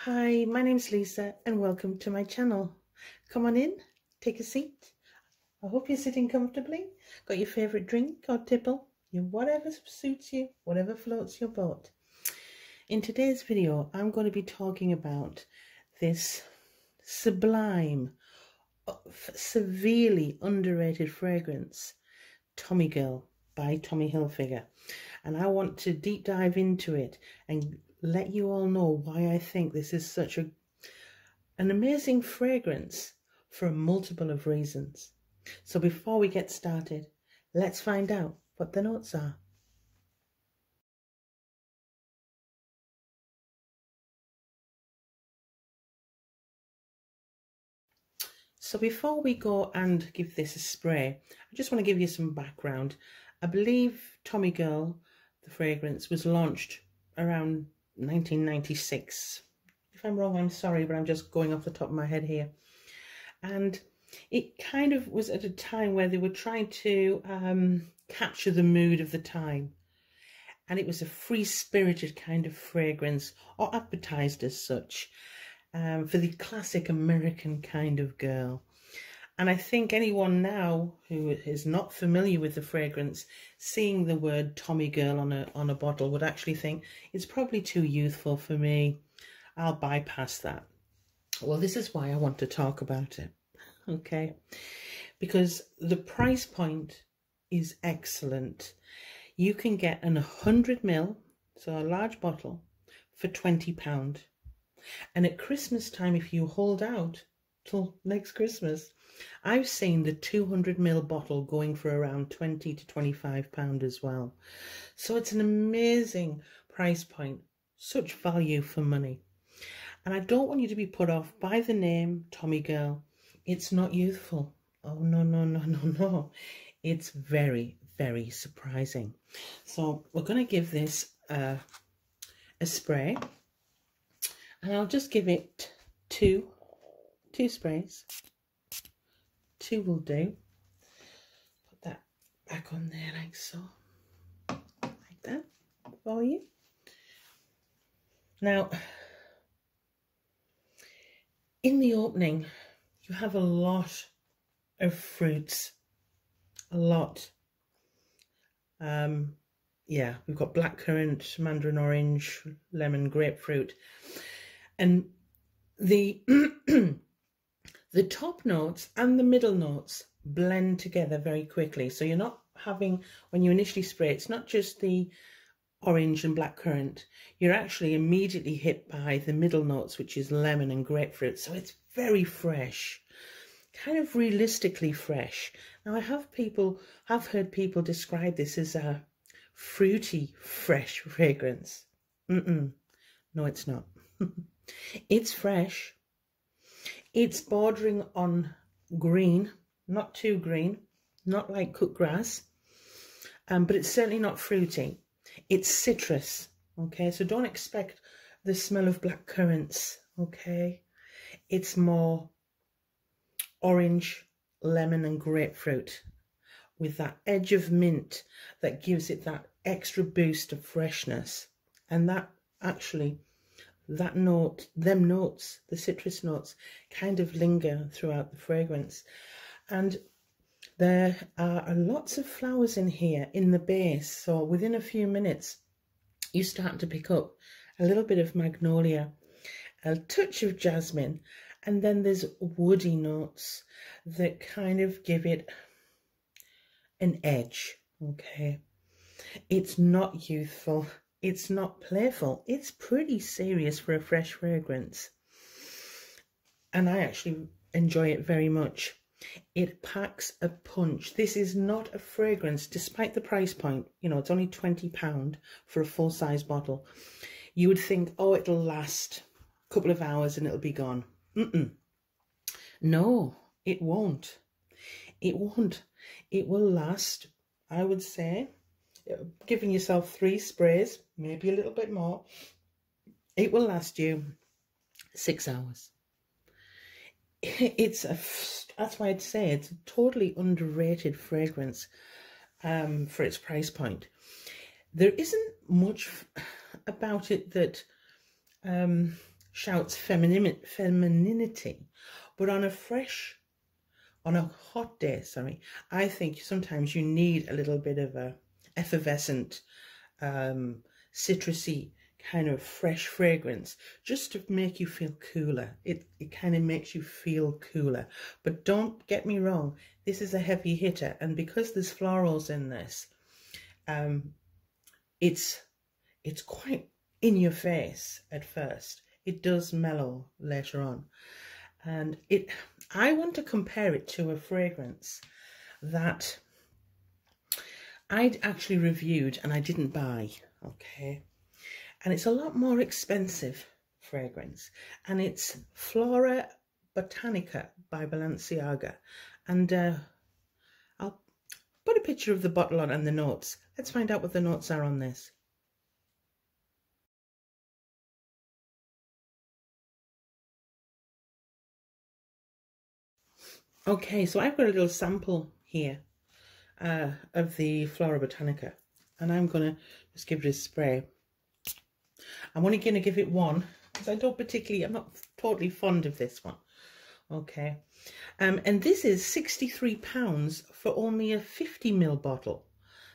Hi, my name's Lisa and welcome to my channel. Come on in, take a seat. I hope you're sitting comfortably. Got your favourite drink or tipple, your whatever suits you, whatever floats your boat. In today's video, I'm going to be talking about this sublime, uh, severely underrated fragrance, Tommy Girl by Tommy Hilfiger. And I want to deep dive into it and let you all know why I think this is such a an amazing fragrance for a multiple of reasons. So before we get started, let's find out what the notes are. So before we go and give this a spray, I just want to give you some background. I believe Tommy Girl, the fragrance, was launched around 1996. If I'm wrong, I'm sorry, but I'm just going off the top of my head here. And it kind of was at a time where they were trying to um, capture the mood of the time. And it was a free spirited kind of fragrance, or advertised as such, um, for the classic American kind of girl. And I think anyone now who is not familiar with the fragrance, seeing the word Tommy Girl on a on a bottle would actually think it's probably too youthful for me. I'll bypass that. Well, this is why I want to talk about it. Okay. Because the price point is excellent. You can get an 100 ml, so a large bottle, for £20. And at Christmas time, if you hold out till next Christmas, I've seen the 200 ml bottle going for around 20 to 25 pound as well. So it's an amazing price point, such value for money. And I don't want you to be put off by the name Tommy Girl. It's not youthful. Oh, no, no, no, no, no. It's very, very surprising. So we're going to give this uh, a spray. And I'll just give it two, two sprays two will do. Put that back on there like so. Like that for you. Now, in the opening, you have a lot of fruits. A lot. Um, yeah, we've got blackcurrant, mandarin orange, lemon, grapefruit. And the The top notes and the middle notes blend together very quickly. So you're not having, when you initially spray, it's not just the orange and black currant. You're actually immediately hit by the middle notes, which is lemon and grapefruit. So it's very fresh, kind of realistically fresh. Now I have people, have heard people describe this as a fruity, fresh fragrance. Mm-mm. No, it's not. it's fresh, it's bordering on green, not too green, not like cooked grass, um, but it's certainly not fruity. It's citrus, okay? So don't expect the smell of black currants, okay? It's more orange, lemon and grapefruit with that edge of mint that gives it that extra boost of freshness. And that actually that note, them notes, the citrus notes, kind of linger throughout the fragrance. And there are lots of flowers in here in the base. So within a few minutes, you start to pick up a little bit of magnolia, a touch of jasmine, and then there's woody notes that kind of give it an edge. Okay. It's not youthful. It's not playful. It's pretty serious for a fresh fragrance. And I actually enjoy it very much. It packs a punch. This is not a fragrance, despite the price point. You know, it's only £20 for a full-size bottle. You would think, oh, it'll last a couple of hours and it'll be gone. Mm -mm. No, it won't. It won't. It will last, I would say, giving yourself three sprays, maybe a little bit more, it will last you six hours. It's a, that's why I'd say it's a totally underrated fragrance um, for its price point. There isn't much about it that um, shouts femininity, but on a fresh, on a hot day, sorry, I think sometimes you need a little bit of a effervescent, um, citrusy kind of fresh fragrance just to make you feel cooler. It, it kind of makes you feel cooler. But don't get me wrong, this is a heavy hitter. And because there's florals in this, um, it's, it's quite in your face at first. It does mellow later on. And it, I want to compare it to a fragrance that I'd actually reviewed and I didn't buy, okay? And it's a lot more expensive fragrance. And it's Flora Botanica by Balenciaga. And uh, I'll put a picture of the bottle on and the notes. Let's find out what the notes are on this. Okay, so I've got a little sample here uh, of the Flora Botanica. And I'm going to just give it a spray. I'm only going to give it one because I don't particularly, I'm not totally fond of this one. Okay. Um, and this is £63 for only a 50 ml bottle.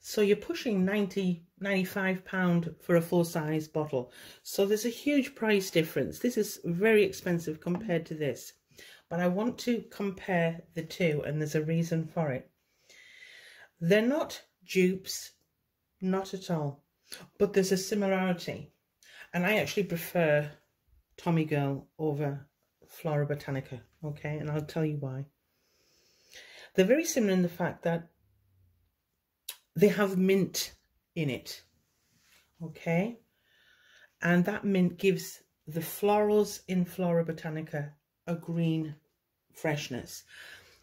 So you're pushing 90, 95 pound for a full size bottle. So there's a huge price difference. This is very expensive compared to this. But I want to compare the two and there's a reason for it. They're not dupes, not at all. But there's a similarity. And I actually prefer Tommy Girl over Flora Botanica, okay? And I'll tell you why. They're very similar in the fact that they have mint in it, okay? And that mint gives the florals in Flora Botanica a green freshness.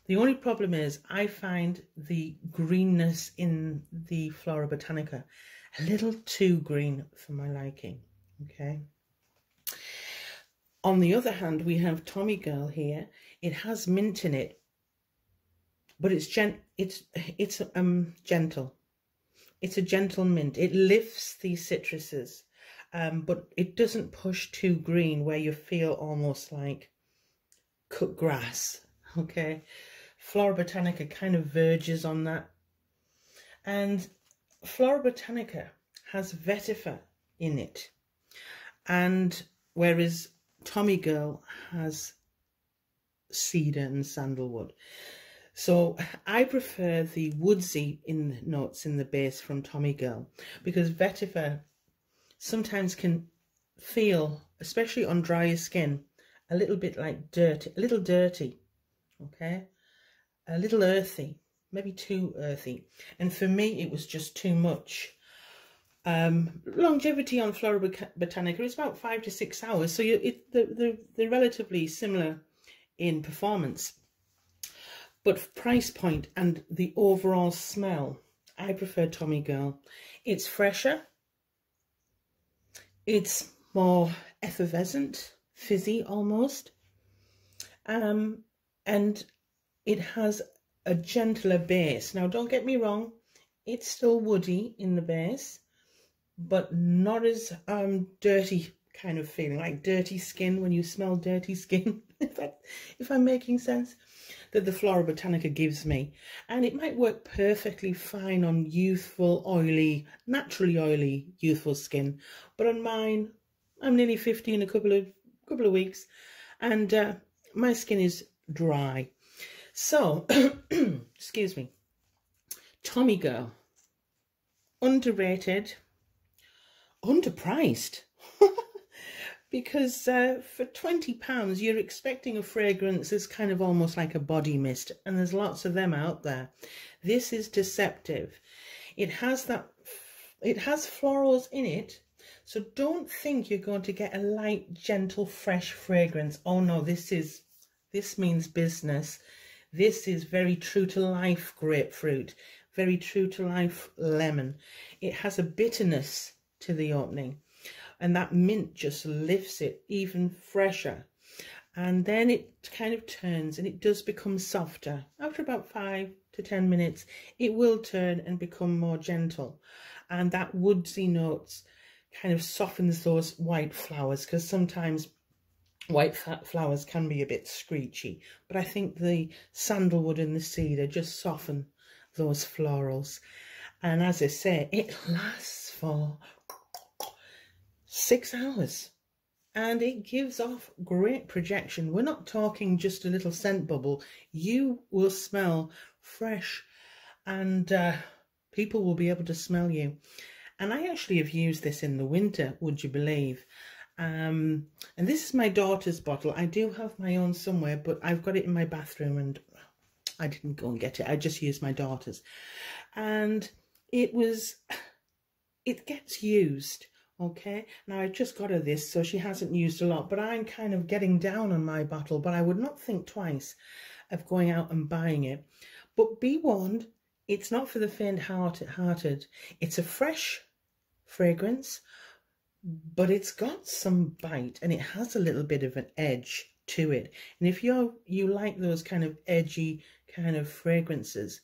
The only problem is I find the greenness in the Flora Botanica a little too green for my liking okay? On the other hand we have tommy girl here. It has mint in it but it's gent it's it's um gentle. It's a gentle mint. It lifts these citruses um but it doesn't push too green where you feel almost like cut grass okay flora botanica kind of verges on that and flora botanica has vetiver in it and whereas Tommy Girl has cedar and sandalwood. So I prefer the woodsy in notes in the base from Tommy Girl because vetiver sometimes can feel, especially on drier skin, a little bit like dirt, a little dirty, okay? A little earthy, maybe too earthy. And for me, it was just too much. Um, longevity on Flora Botanica is about five to six hours, so you, it, they're, they're relatively similar in performance. But price point and the overall smell, I prefer Tommy Girl. It's fresher, it's more effervescent, fizzy almost, um, and it has a gentler base. Now, don't get me wrong, it's still woody in the base, but not as um dirty kind of feeling, like dirty skin when you smell dirty skin, if, I, if I'm making sense, that the Flora Botanica gives me. And it might work perfectly fine on youthful, oily, naturally oily, youthful skin. But on mine, I'm nearly 50 in a couple of, couple of weeks, and uh, my skin is dry. So, excuse me, Tommy Girl, underrated, underpriced. because uh, for £20 you're expecting a fragrance that's kind of almost like a body mist and there's lots of them out there. This is deceptive. It has that it has florals in it so don't think you're going to get a light gentle fresh fragrance. Oh no this is this means business this is very true to life grapefruit very true to life lemon. It has a bitterness to the opening and that mint just lifts it even fresher. And then it kind of turns and it does become softer. After about five to ten minutes it will turn and become more gentle. And that woodsy notes kind of softens those white flowers because sometimes white flowers can be a bit screechy, but I think the sandalwood and the cedar just soften those florals. And as I say, it lasts for six hours and it gives off great projection. We're not talking just a little scent bubble. You will smell fresh and uh, people will be able to smell you. And I actually have used this in the winter, would you believe? Um, and this is my daughter's bottle. I do have my own somewhere, but I've got it in my bathroom and I didn't go and get it. I just used my daughter's. And it was, it gets used, okay? Now I just got her this, so she hasn't used a lot, but I'm kind of getting down on my bottle, but I would not think twice of going out and buying it. But be warned, it's not for the faint-hearted. It's a fresh fragrance but it's got some bite and it has a little bit of an edge to it. And if you you like those kind of edgy kind of fragrances,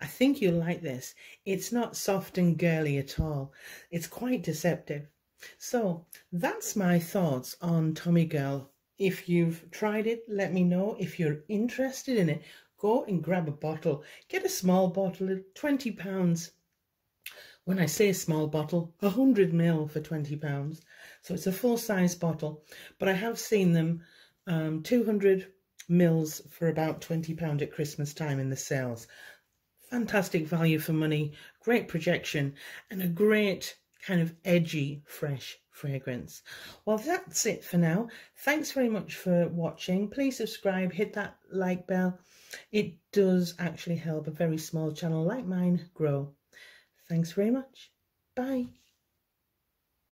I think you'll like this. It's not soft and girly at all. It's quite deceptive. So that's my thoughts on Tommy Girl. If you've tried it, let me know. If you're interested in it, go and grab a bottle. Get a small bottle of 20 pounds when I say small bottle, 100 ml for £20. So it's a full size bottle, but I have seen them um, 200 mils for about £20 at Christmas time in the sales. Fantastic value for money, great projection, and a great kind of edgy, fresh fragrance. Well, that's it for now. Thanks very much for watching. Please subscribe, hit that like bell. It does actually help a very small channel like mine grow. Thanks very much. Bye.